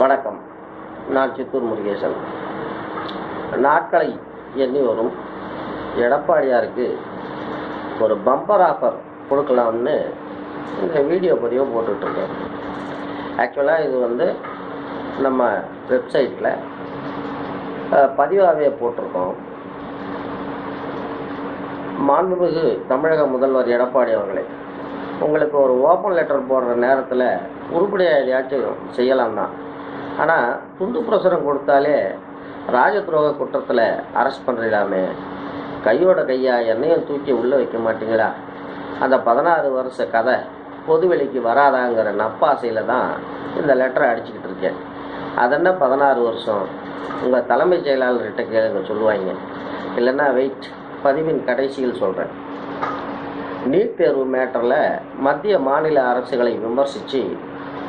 வணக்கம். நான் சித்தூர் முருகேசன். நாட்களை எண்ணி வரும். எடப்பாடியாருக்கு ஒரு பம்பர் ஆஃபர் கொடுக்கலாம்னு இந்த வீடியோ பதிவு போட்டுட்ருக்கேன். ஆக்சுவலாக இது வந்து நம்ம வெப்சைட்டில் பதிவாகவே போட்டிருக்கோம். மாண்புமிகு தமிழக முதல்வர் எடப்பாடி அவர்களே உங்களுக்கு ஒரு ஓப்பன் லெட்டர் போடுற நேரத்தில் உருப்படியாக எதையாச்சும் செய்யலாம் தான் ஆனால் துண்டு பிரசுரம் கொடுத்தாலே ராஜ துரோக குற்றத்தில் அரெஸ்ட் பண்ணிடலாமே கையோட கையா என்னையும் தூக்கி உள்ளே வைக்க மாட்டீங்களா? அந்த பதினாறு வருஷ கதை பொதுவெளிக்கு வராதாங்கிற நப்பாசையில் தான் இந்த லெட்டரை அடிச்சுக்கிட்டு இருக்கேன். அதென்ன பதினாறு வருஷம்? உங்கள் தலைமைச் செயலாளர்கிட்ட கேளுங்க சொல்லுவாங்க. இல்லைன்னா வெயிட் பதிவின் கடைசியில் சொல்கிறேன் நீட் தேர்வு மேட்டரில் மத்திய மாநில அரசுகளை விமர்சித்து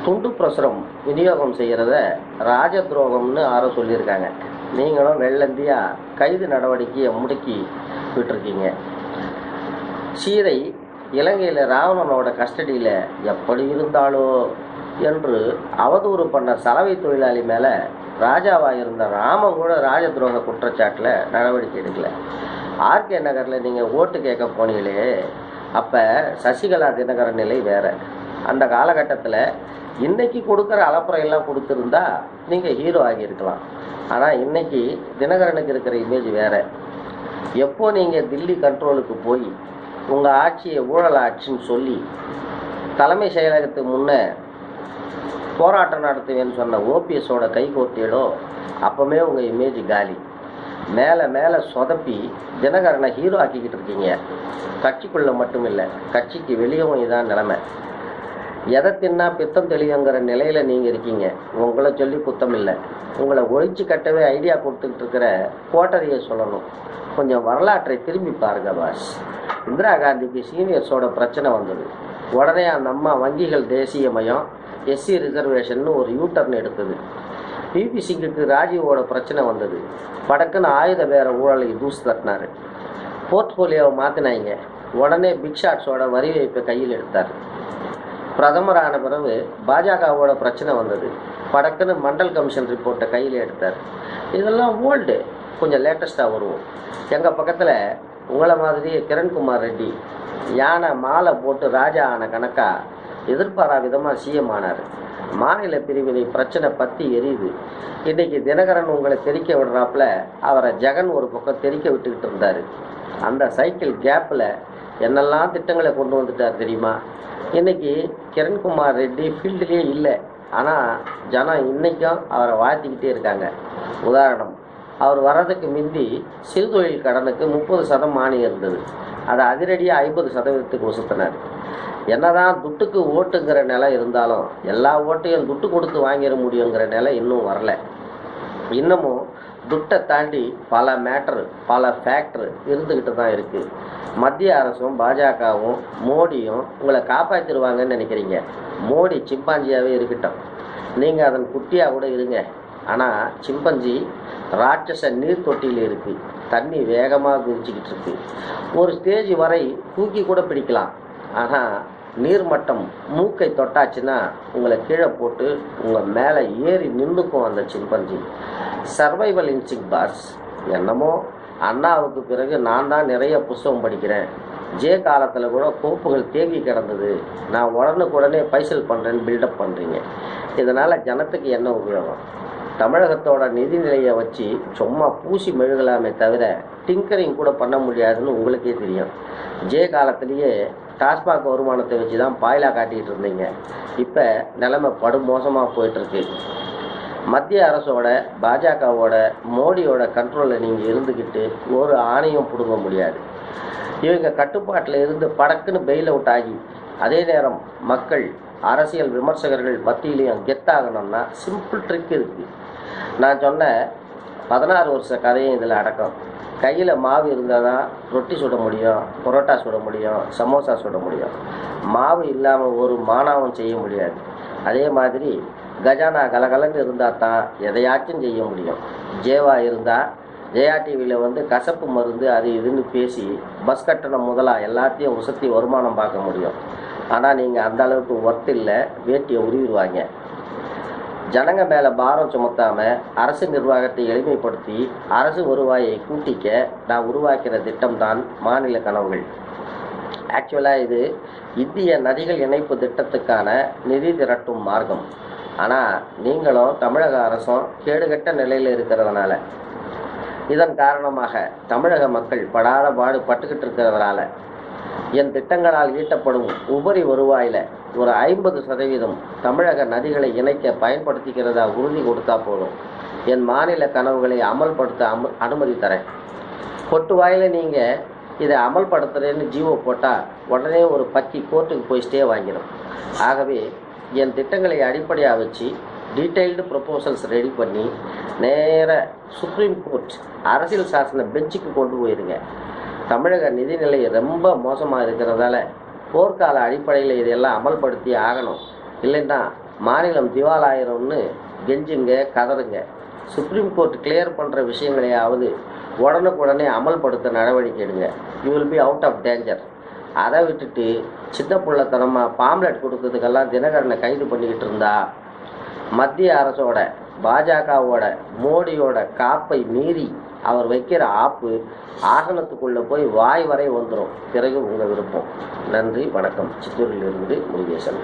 துண்டு பிரசுரம் விநியோகம் செய்கிறத ராஜ துரோகம்னு யாரோ சொல்லியிருக்காங்க. நீங்களும் வெள்ளந்தியா கைது நடவடிக்கையை முடுக்கி விட்டுருக்கீங்க. சீதை இலங்கையில் ராவணனோட கஸ்டடியில் எப்படி இருந்தாலோ என்று அவதூறு பண்ண சலவை தொழிலாளி மேலே ராஜாவாக இருந்த ராமன் கூட ராஜ துரோக குற்றச்சாட்டில் நடவடிக்கை எடுக்கலை. ஆர்கே நகரில் நீங்கள் ஓட்டு கேட்க போனீங்களே அப்போ சசிகலா தினகரன் நிலை வேறு. அந்த காலகட்டத்தில் இன்னைக்கு கொடுக்குற அலப்புறையெல்லாம் கொடுத்துருந்தா நீங்கள் ஹீரோ ஆகியிருக்கலாம். ஆனால் இன்னைக்கு தினகரனுக்கு இருக்கிற இமேஜ் வேற. எப்போ நீங்கள் தில்லி கண்ட்ரோலுக்கு போய் உங்கள் ஆட்சியை ஊழல் ஆட்சின்னு சொல்லி தலைமை செயலகத்துக்கு முன்னே போராட்டம் நடத்துவேன்னு சொன்ன ஓபிஎஸோட கை கோர்த்தீடோ அப்போவே உங்கள் இமேஜ் காலி. மேலே மேலே சொதப்பி தினகரனை ஹீரோ ஆக்கிக்கிட்டு இருக்கீங்க. கட்சிக்குள்ளே மட்டும் இல்லை கட்சிக்கு வெளியவும் இதான் நிலைமை. எதை தின்னா பித்தம் தெளிவுங்கிற நிலையில் நீங்கள் இருக்கீங்க. உங்களை சொல்லி குத்தம் இல்லை. உங்களை ஒழிச்சு கட்டவே ஐடியா கொடுத்துக்கிட்டு இருக்கிற கோட்டரியை சொல்லணும். கொஞ்சம் வரலாற்றை திரும்பி பாருங்க பாஸ் இந்திரா காந்திக்கு சீனியர்ஸோட பிரச்சனை வந்தது. உடனே அந்த அம்மா வங்கிகள் தேசிய மயம் எஸ்சி ரிசர்வேஷன் ஒரு யூட்டர்ன் எடுத்தது. பிபி சிங்குக்கு ராஜீவோட பிரச்சனை வந்தது. படக்குன்னு ஆயுத வேற ஊழலை தூசு தட்டினாரு. போர்ட்ஃபோலியோவை மாற்றினாங்க உடனே பிக் ஷாட்ஸோட வரி வைப்பை கையில் எடுத்தார். பிரதமர் ஆன பிறகு பாஜகவோட பிரச்சனை வந்தது. படக்குன்னு மண்டல் கமிஷன் ரிப்போர்ட்டை கையில் எடுத்தார். இதெல்லாம் ஓல்டு கொஞ்சம் லேட்டஸ்ட்டாக வருவோம் எங்கள் பக்கத்தில் உங்களை மாதிரியே கிரண்குமார் ரெட்டி யானை மாலை போட்டு ராஜா ஆன கணக்காக எதிர்பாரா விதமாக சிஎம் ஆனார். மாநில பிரிவினை பிரச்சனை பற்றி எரியுது. இன்னைக்கு தினகரன் உங்களை தெரிக்க விடுறாப்புல அவரை ஜெகன் ஒரு பக்கம் தெரிக்க விட்டுக்கிட்டு இருந்தார். அந்த சைக்கிள் கேப்பில் என்னெல்லாம் திட்டங்களை கொண்டு வந்துட்டார் தெரியுமா? இன்னைக்கு கிரண்குமார் ரெட்டி ஃபீல்டுலேயே இல்லை. ஆனால் ஜனம் இன்னைக்கும் அவரை வாழ்த்திக்கிட்டே இருக்காங்க. உதாரணம் அவர் வர்றதுக்கு முந்தி சிறுதொழில் கடனுக்கு முப்பது சதம் மானியம் இருந்தது. அதை அதிரடியாக ஐம்பது சதவீதத்துக்கு உசுத்தினார். என்னதான் துட்டுக்கு ஓட்டுங்கிற நிலை இருந்தாலும் எல்லா ஓட்டையும் துட்டு கொடுத்து வாங்கிட முடியுங்கிற நிலை இன்னும் வரல. இன்னமும் துட்டை தாண்டி பல மேட்ரு பல ஃபேக்டர் இருந்துக்கிட்டு தான் இருக்குது மத்திய அரசும் பாஜகவும் மோடியும் உங்களை காப்பாற்றிடுவாங்கன்னு நினைக்கிறீங்க. மோடி சிம்பாஞ்சியாகவே இருக்கட்டும். நீங்கள் அதன் குட்டியாக கூட இருங்க. ஆனால் சிம்பஞ்சி ராட்சச நீர் தொட்டியில் இருக்குது தண்ணி வேகமாக குதிச்சுக்கிட்டு இருக்கு. ஒரு ஸ்டேஜ் வரை தூக்கி கூட பிடிக்கலாம். ஆனால் நீர்மட்டம் மூக்கை தொட்டாச்சுன்னா உங்களை கீழே போட்டு உங்கள் மேலே ஏறி நின்றுக்கும் அந்த சிம்பஞ்சி சர்வைவல் இன்சிங் பாஸ் என்னமோ அண்ணாவுக்கு பிறகு நான் தான் நிறைய புஸ்தகம் படிக்கிறேன். ஜே காலத்தில் கூட கோப்புகள் தேங்கி கிடந்தது. நான் உடனுக்குடனே பைசல் பண்ணுறேன்னு பில்டப் பண்ணுறீங்க இதனால் ஜனத்துக்கு என்ன உபயோகம்? தமிழகத்தோட நிதிநிலையை வச்சு சும்மா பூசி மெழுகலாமே தவிர டிங்கரிங் கூட பண்ண முடியாதுன்னு உங்களுக்கே தெரியும். ஜே காலத்திலேயே டாஸ்மாக் வருமானத்தை வச்சு தான் பாயிலாக காட்டிகிட்டு இருந்தீங்க. இப்போ நிலைமை படு மோசமாக போயிட்டுருக்கு. மத்திய அரசோட பாஜகவோட மோடியோட கண்ட்ரோலில் நீங்கள் இருந்துக்கிட்டு ஒரு ஆணையம் பிடுங்க முடியாது. இவங்க கட்டுப்பாட்டில் இருந்து படக்குன்னு பெயில் அவுட் ஆகி அதே நேரம் மக்கள் அரசியல் விமர்சகர்கள் மத்தியிலையும் கெத்தாகணும்னா சிம்பிள் ட்ரிக் இருக்குது நான் சொன்ன பதினாறு வருஷ கதையும் இதில் அடக்கம். கையில் மாவு இருந்தால் தான் ரொட்டி சுட முடியும் பரோட்டா சுட முடியும் சமோசா சுட முடியும். மாவு இல்லாமல் ஒரு மானாவும் செய்ய முடியாது. அதே மாதிரி கஜானா கலகலன்னு இருந்தால் தான் எதையாச்சும் செய்ய முடியும். ஜேவா இருந்தால் ஜெயா டிவியில் வந்து கசப்பு மருந்து அது இதுன்னு பேசி பஸ் கட்டணம் முதலாக எல்லாத்தையும் உசத்தி வருமானம் பார்க்க முடியும். ஆனால் நீங்கள் அந்த அளவுக்கு ஒர்த் இல்லை வேட்டியை உருவிடுவாங்க. ஜனங்க மேலே பாரம் சுமத்தாம அரசு நிர்வாகத்தை எளிமைப்படுத்தி அரசு வருவாயை கூட்டிக்க நான் உருவாக்கிற திட்டம்தான் மாநில கனவுகள். ஆக்சுவலாக இது இந்திய நதிகள் இணைப்பு திட்டத்துக்கான நிதி திரட்டும் மார்க்கம். ஆனால் நீங்களும் தமிழக அரசும் கேடுகட்ட நிலையில் இருக்கிறதுனால. இதன் காரணமாக தமிழக மக்கள் படாத பாடு பட்டுக்கிட்டு இருக்கிறதுனால. என் திட்டங்களால் ஈட்டப்படும் உபரி வருவாயில் ஒரு ஐம்பது சதவீதம் தமிழக நதிகளை இணைக்க பயன்படுத்திக்கிறதா உறுதி கொடுத்தா போதும். என் மாநில கனவுகளை அமல்படுத்த அம அனுமதி தரேன். கொட்டு வாயில் நீங்கள் இதை அமல்படுத்துறேன்னு ஜீவோ போட்டால் உடனே ஒரு பத்தி கோர்ட்டுக்கு போய் ஸ்டே வாங்கிடும். ஆகவே என் திட்டங்களை அடிப்படையாக வச்சு டீட்டெயில்டு ப்ரொப்போசல்ஸ் ரெடி பண்ணி நேர சுப்ரீம் கோர்ட் அரசியல் சாசன பெஞ்சுக்கு கொண்டு போயிருங்க. தமிழக நிதிநிலை ரொம்ப மோசமாக இருக்கிறதால போர்க்கால அடிப்படையில் இதையெல்லாம் அமல்படுத்தி ஆகணும். இல்லைன்னா மாநிலம் திவாலாயிரம்னு கெஞ்சுங்க கதறுங்க. சுப்ரீம் கோர்ட் கிளியர் பண்ணுற விஷயங்களையாவது உடனுக்குடனே அமல்படுத்த நடவடிக்கை எடுங்க. You will be out of danger அதை விட்டுட்டு சின்ன பிள்ளைத்தனமாக பாம்லெட் கொடுத்ததுக்கெல்லாம் தினகரனை கைது பண்ணிக்கிட்டு இருந்தா? மத்திய அரசோட பாஜகவோட மோடியோட காப்பை மீறி அவர் வைக்கிற ஆப்பு ஆசனத்துக்குள்ள போய் வாய் வரை வந்துடும் பிறகு உங்கள் விருப்பம். நன்றி வணக்கம். சித்தூரிலிருந்து முருகேசன்.